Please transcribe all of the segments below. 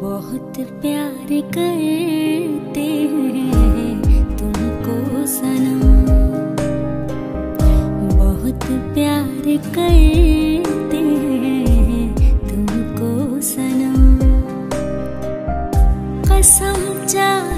बहुत प्यार करते हैं तुमको सनम। बहुत प्यार करते हैं तुमको सनम। कसम चाहे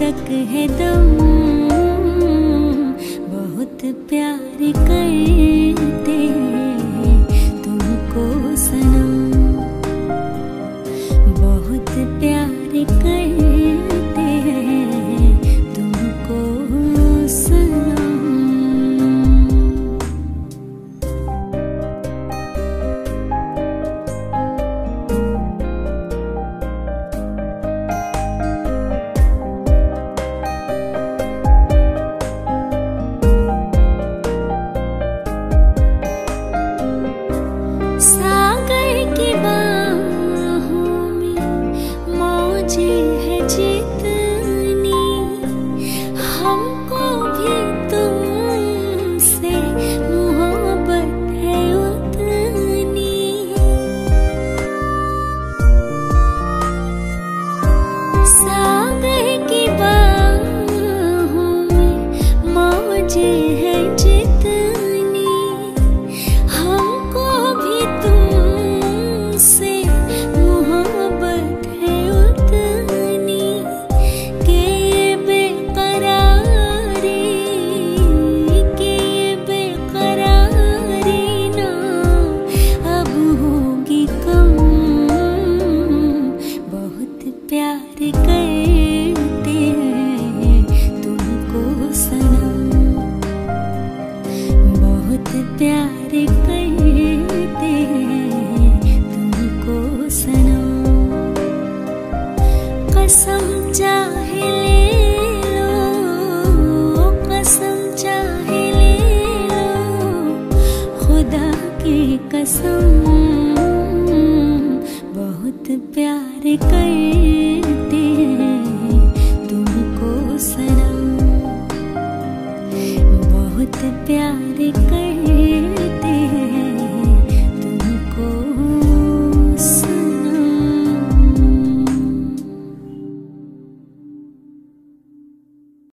तक है दम। बहुत प्यार करते। हैं हैं तुमको बहुत प्यार तुमको कसम चाहे ले लो, कसम चाहे ले लो, खुदा की कसम। बहुत प्यार करते हैं तुमको सनम। बहुत प्यार कर